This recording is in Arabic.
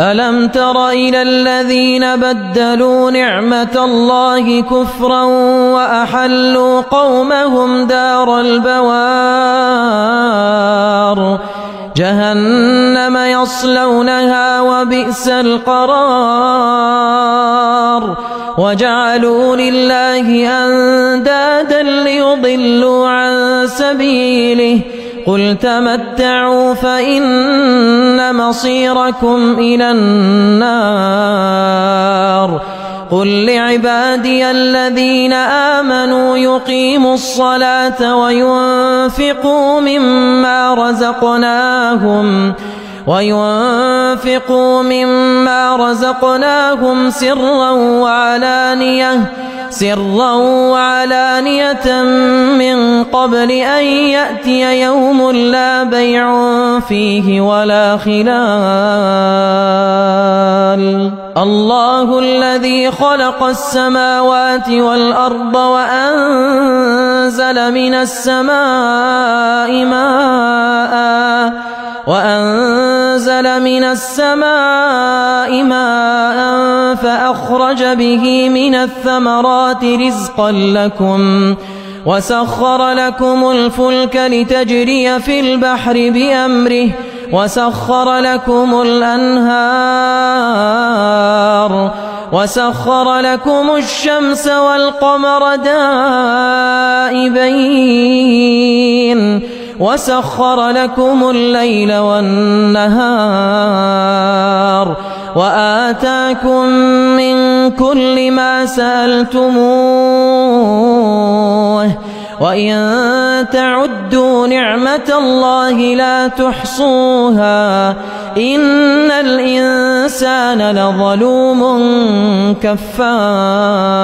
ألم تر إلى الذين بدلوا نعمة الله كفرا وأحلوا قومهم دار البوار؟ جهنم يصلونها وبئس القرار. وجعلوا لله أندادا ليضلوا عن سبيله. قل تمتعوا فإن مصيركم إلى النار قل لعبادي الذين آمنوا يقيموا الصلاة وينفقوا مما رزقناهم وينفقوا مما رزقناهم سرا وعلانية سرا وعلانية من قبل أن يأتي يوم لا بيع فيه ولا خلال. الله الذي خلق السماوات والأرض وأنزل من السماء ماء وأنزل من السماء ماء فأخرج به من الثمرات رزقا لكم وسخر لكم الفلك لتجري في البحر بأمره وسخر لكم الأنهار وسخر لكم الشمس والقمر دائبين وسخر لكم الليل والنهار وآتاكم من كل ما سألتموه وإن تعدوا نعمة الله لا تحصوها إن الإنسان لظلوم كفار